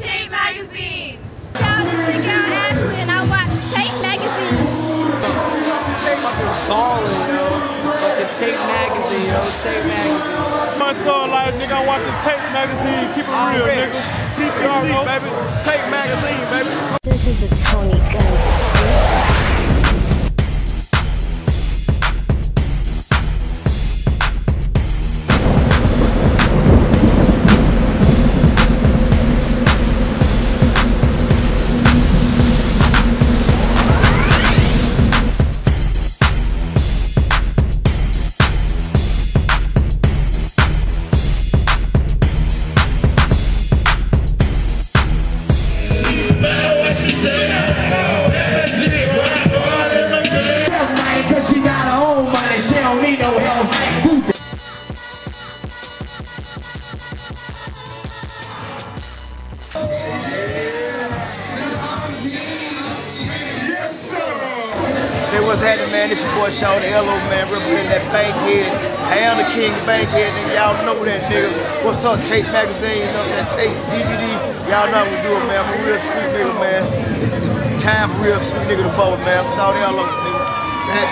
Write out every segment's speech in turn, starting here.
Tape Magazine. Y'all, this is Girl Ashley, and I watch Tape Magazine. Fucking ballin', yo. Fucking Tape Magazine, yo. Tape Magazine. My thug life, nigga, I'm watching Tape Magazine. Keep it real, Already. nigga. PPC, Y'all baby. Tape Magazine, baby. This is a Tony Hey, what's happening, man? This your boy Shawty Lo, man, representing that Bankhead. I am the king Bankhead, and Y'all know that, nigga. What's up, Tape Magazine? You know that Tape DVD? Y'all know what we do it, man. I'm a real street nigga, man. Time for real street nigga to bubble, man. Shawty Lo, nigga. Man,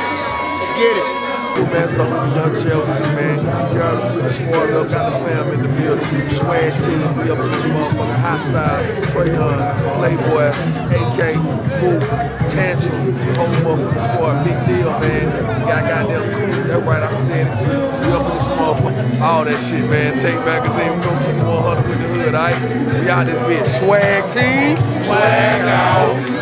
get it. Man, start with young Chelsea, man. You already see the squad up, got the fam in the building. Swag team, we up in this motherfucking Hotstylz. Trayon, Playboy, AK, Mook, Tantrum, whole motherfucking squad. Big deal, man. We got goddamn cool. That's right, I said it. We up in this motherfucker. All that shit, man. Tape magazine, we gonna keep it 100 with the hood, alright? We out this bitch. Swag team. Swag out.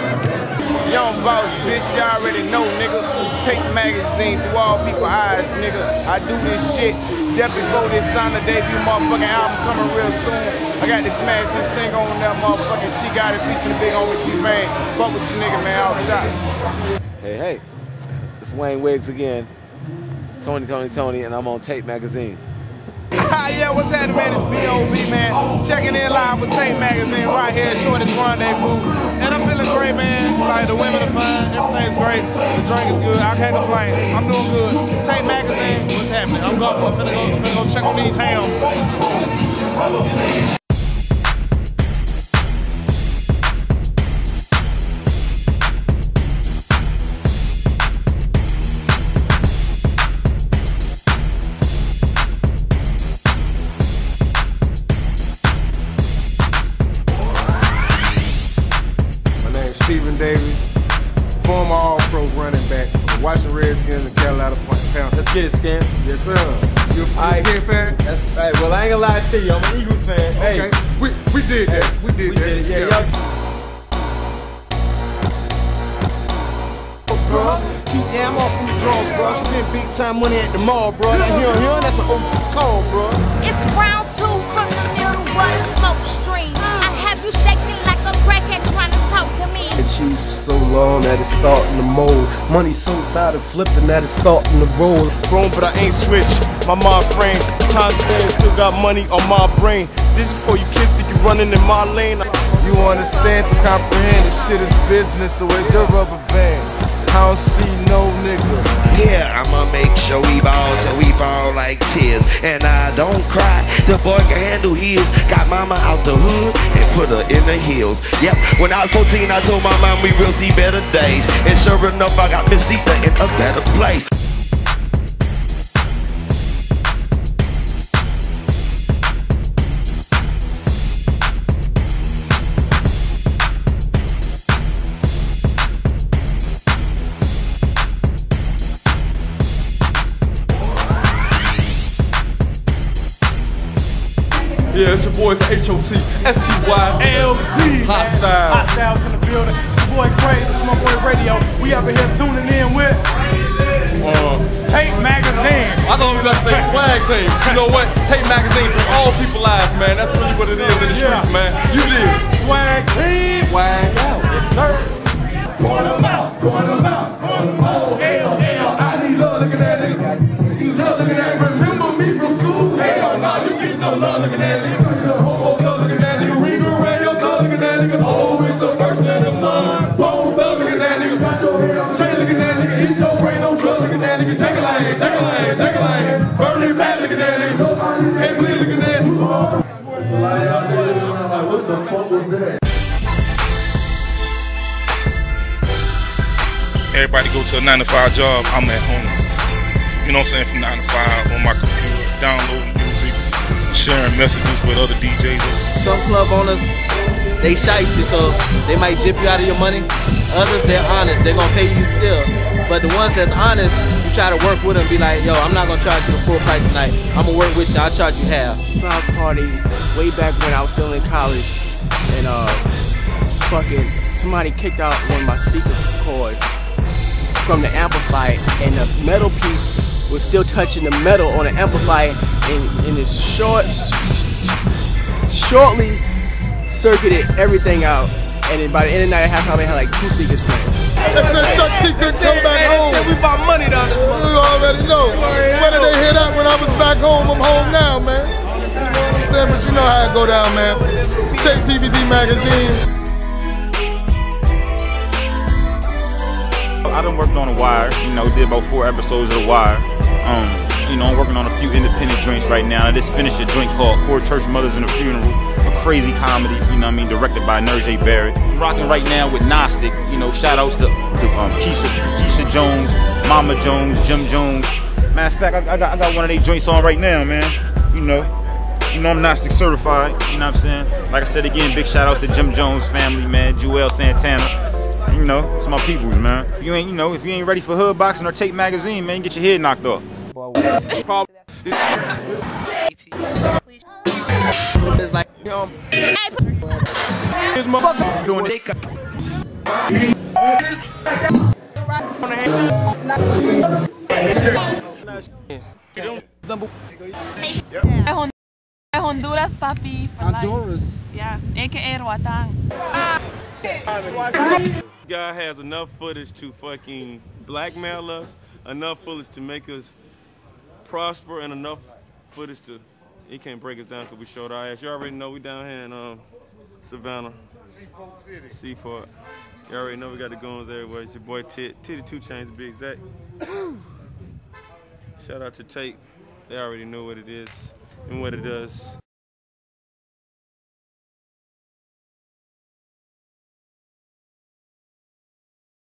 Young boss, bitch, you already know, nigga. Tape magazine through all people's eyes, nigga. I do this shit just before this sign the debut motherfucking album coming real soon. I got this man just sing on that motherfucking She Got It featuring big homie T-Pain. Fuck with you nigga, man, all the. Hey, hey, it's Wayne Wiggs again. Tony, Tony, Tony, and I'm on Tape Magazine. Ah, yeah, what's happening, man? It's B.O.B., man. Checking in live with Tape Magazine right here at Shorty's Rendezvous. And I'm feeling great, man. Like, the women are fine. Everything's great. The drink is good. I can't complain. I'm doing good. Tape Magazine, what's happening? I'm going. I'm finna go, I'm go check on these hams. Former All-Pro running back for the Washington Redskins and Carolina Panthers. Let's get it, Scan. Yes, sir. You a Aight. skin fan? That's, hey, well, I ain't gonna lie to you. I'm an Eagles fan. Hey, We, we did that. We did we that. did it. Yeah, y'all. Bruh. Keep damn off from the draws, bro. Spend big time money at the mall, bro. That here, here, that's an OG call, bro. It's round two from the middle of the smoke stream. I have you shaking like a crackhead trying to talk to me. The cheese for so long that it's starting to mold. Money so tired of flipping that it's starting to roll. Grown, but I ain't switched. My mind frame, time frame, still got money on my brain. This is for you kids that you running in my lane. You understand, so comprehend this shit is business, so where's your rubber band? Don't see no nigga. Yeah, I'ma make sure we ball till we fall like tears. And I don't cry, the boy can handle his. Got mama out the hood and put her in the hills. Yep, when I was 14, I told my mom we will see better days. And sure enough, I got Miss Etha in a better place. Boys, HOT, STY, LZ. Hotstylz. Hostiles in the building. Your boy Crazy, this is my boy Radio. We up here tuning in with Uh, Tape Magazine. I thought we was about to say swag team. You know what? Tape magazine for all people lives, man. That's really what it is in the Yeah. streets, man. What the fuck was that? Everybody go to a nine to five job. I'm at home. You know what I'm saying? From nine to five on my computer, downloading music, sharing messages with other DJs. Some club owners, they shiesty, so they might jip you out of your money. Others, they're honest. They're gonna pay you still. But the ones that's honest, you try to work with them. Be like, yo, I'm not gonna charge you the full price tonight. I'm gonna work with you. I'll charge you half. So house party way back when I was still in college, and uh, fucking somebody kicked out one of my speaker cords from the amplifier, and the metal piece was still touching the metal on the amplifier, and, and it short, shortly circuited everything out. And then by the end of the night, I had probably had like two speakers playing. They said Chuck T couldn't come back home. we bought money down this You already know. Whether they hear that when I was back home, I'm home now, man. Saying? But you know how it go down, man. Tape DVD magazine. I done worked on The Wire, you know, did about four episodes of The Wire. Um, you know, I'm working on a few independent joints right now. I just finished a joint called Four Church Mothers and a Funeral, a crazy comedy, you know I mean, directed by Nerjay Barrett. I'm rocking right now with Gnostic, you know, shout outs to, to um, Keisha, Keisha Jones, Mama Jones, Jim Jones. Matter of fact, I, I got, I got one of their joints on right now, man. You know, you know I'm Gnostic certified, you know what I'm saying? Like I said again, big shout outs to Jim Jones family, man, Juelz Santana. You know, it's my peoples, man. If you ain't, you know, if you ain't ready for hood boxing or tape magazine, man, get your head knocked off. It's like, This motherfucker doing. Honduras, papi. For Honduras. Yes, aka Roatán. Guy has enough footage to fucking blackmail us, enough footage to make us prosper, and enough footage to he can't break us down because we showed our ass. You already know we down here in um, Savannah. Seaport City. Seaport. You already know we got the guns everywhere. It's your boy Tit, Titty Two Chains to be exact. Shout out to Tate. They already know what it is and what it does.